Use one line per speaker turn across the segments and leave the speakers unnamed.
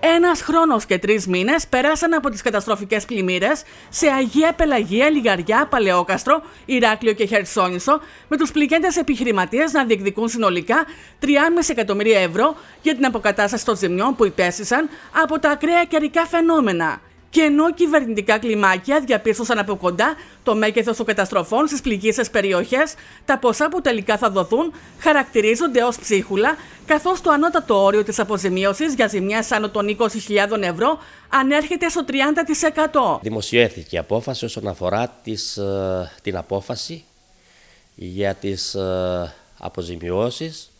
Ένας χρόνος και τρεις μήνες πέρασαν από τις καταστροφικές πλημμύρες σε Αγία Πελαγία, Λιγαριά, Παλαιόκαστρο, Ηράκλειο και Χερσόνησο, με τους πληγέντες επιχειρηματίες να διεκδικούν συνολικά 3,5 εκατομμύρια ευρώ για την αποκατάσταση των ζημιών που υπέστησαν από τα ακραία καιρικά φαινόμενα. Και ενώ κυβερνητικά κλιμάκια διαπίστωσαν από κοντά το μέγεθος των καταστροφών στις πληγήσεις περιοχές, τα ποσά που τελικά θα δοθούν χαρακτηρίζονται ως ψίχουλα, καθώς το ανώτατο όριο της αποζημίωσης για ζημιέ άνω των 20.000 ευρώ ανέρχεται στο 30%.
Δημοσιεύθηκε απόφαση όσον αφορά τις, ε, την απόφαση για τις ε, αποζημιώσεις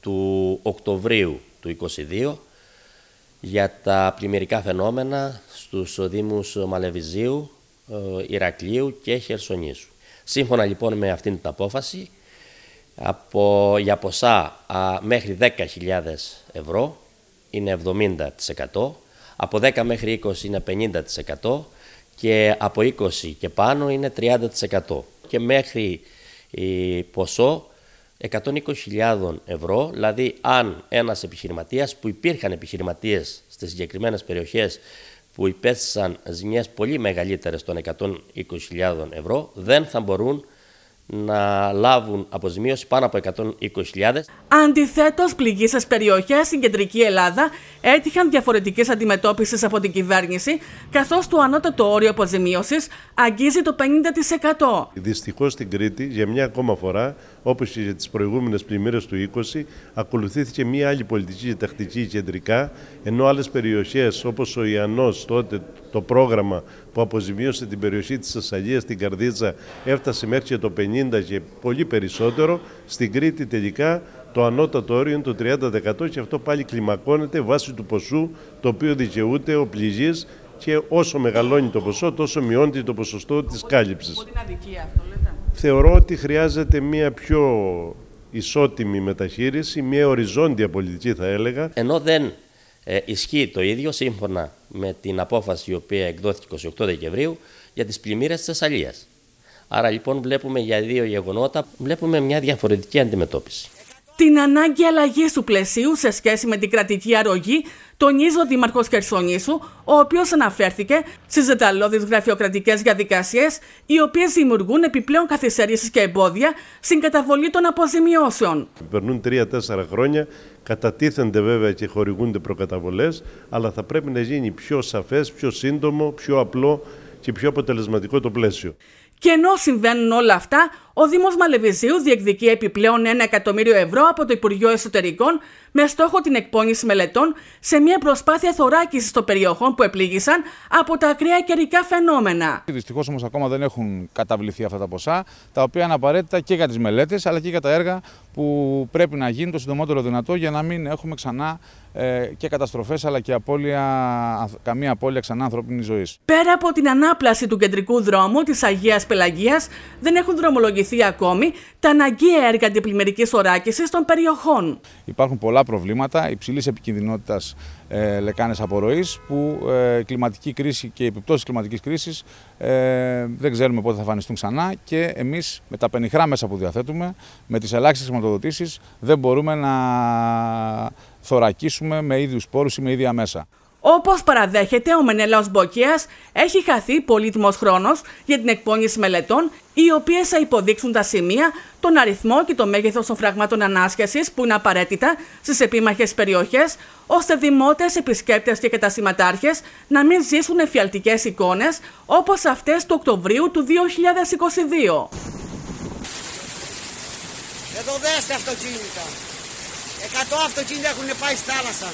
του Οκτωβρίου του 2022 για τα πλημμυρικά φαινόμενα στους Δήμους Μαλεβιζίου, ε, Ηρακλείου και Χερσονήσου. Σύμφωνα λοιπόν με αυτήν την απόφαση, από, για ποσά μέχρι 10.000 ευρώ είναι 70%, από 10 μέχρι 20 είναι 50% και από 20 και πάνω είναι 30% και μέχρι η ποσό 120.000 ευρώ, δηλαδή αν ένας επιχειρηματίας που υπήρχαν επιχειρηματίες στις συγκεκριμένες περιοχές που υπέστησαν ζημιές πολύ μεγαλύτερες των 120.000 ευρώ δεν θα μπορούν να λάβουν αποζημίωση πάνω από 120.000.
Αντιθέτως, πληγήσει περιοχές στην κεντρική Ελλάδα έτυχαν διαφορετική αντιμετώπισης από την κυβέρνηση, καθώς το ανώτατο όριο αποζημίωσης αγγίζει το 50%.
Δυστυχώς στην Κρήτη, για μια ακόμα φορά, όπως και για τις προηγούμενες πλημμύρες του 20, ακολουθήθηκε μια άλλη πολιτική και τακτική κεντρικά, ενώ άλλες περιοχές όπως ο Ιαννός, τότε το πρόγραμμα που αποζημίωσε την περιοχή της Ασσαλία, την Καρδίτσα, έφτασε μέχρι το 50% και πολύ περισσότερο. Στην Κρήτη τελικά το ανώτατο όριο είναι το 30% και αυτό πάλι κλιμακώνεται βάσει του ποσού το οποίο δικαιούται ο πληγής και όσο μεγαλώνει το ποσό τόσο μειώνεται το ποσοστό της κάλυψης. Θεωρώ ότι χρειάζεται μια πιο ισότιμη μεταχείριση, μια οριζόντια πολιτική θα έλεγα.
Ενώ δεν ε, ισχύει το ίδιο σύμφωνα με την απόφαση η οποία εκδόθηκε 28 Δεκεμβρίου για τις πλημμύρες της Ασσαλίας. Άρα λοιπόν βλέπουμε για δύο γεγονότα, βλέπουμε μια διαφορετική αντιμετώπιση.
Την ανάγκη αλλαγής του πλαισίου σε σχέση με την κρατική αρρωγή τονίζει ο Δήμαρχος Χερσονήσου, ο οποίος αναφέρθηκε στις δεταλώδεις γραφειοκρατικές διαδικασίες, οι οποίες δημιουργούν επιπλέον καθυστερήσεις και εμπόδια στην καταβολή των αποζημιώσεων.
Περνούν τρία-τέσσερα χρόνια, κατατίθενται βέβαια και χορηγούνται προκαταβολές, αλλά θα πρέπει να γίνει πιο σαφές, πιο σύντομο, πιο απλό και πιο αποτελεσματικό το πλαίσιο.
Και ενώ συμβαίνουν όλα αυτά, ο Δήμος Μαλεβιζίου διεκδικεί επιπλέον 1 εκατομμύριο ευρώ από το Υπουργείο Εσωτερικών με στόχο την εκπόνηση μελετών σε μια προσπάθεια θωράκισης των περιοχών που επλήγησαν από τα ακραία καιρικά φαινόμενα.
Δυστυχώς όμως ακόμα δεν έχουν καταβληθεί αυτά τα ποσά, τα οποία είναι απαραίτητα και για τις μελέτες αλλά και για τα έργα που πρέπει να γίνουν το συντομότερο δυνατό για να μην έχουμε ξανά ε, και καταστροφές αλλά και απώλεια, καμία απώλεια ξανά ανθρώπινης ζωής.
Πέρα από την ανάπλαση του κεντρικού δρόμου της Αγίας Πελαγίας, δεν έχουν δρομολογηθεί ακόμη τα αναγκαία έργα αντιπλημμυρικής οράκηση των περιοχών.
Υπάρχουν πολλά προβλήματα υψηλής επικινδυνότητας ε, λεκάνες απορροής που ε, κλιματική κρίση και οι επιπτώσεις κλιματικής κρίσης ε, δεν ξέρουμε πότε θα εμφανιστούν ξανά και εμείς με τα πενιχρά μέσα που διαθέτουμε, με τις ελάχιστες χρηματοδοτήσεις, δεν μπορούμε να θωρακίσουμε με ίδιους πόρους ή με ίδια μέσα.
Όπως παραδέχεται ο Μενέλαος Μποκία, έχει χαθεί πολύτιμος χρόνος για την εκπόνηση μελετών, οι οποίες θα υποδείξουν τα σημεία, τον αριθμό και το μέγεθος των φραγμάτων ανάσχεσης που είναι απαραίτητα στις επίμαχες περιοχές, ώστε δημότες, επισκέπτες και κατασυματάρχε να μην ζήσουν εφιαλτικές εικόνες όπως αυτές του Οκτωβρίου του 2022.
Εδώ δέστε αυτοκίνητα. Εκατό αυτοκίνητα έχουν πάει στη θάλασσα.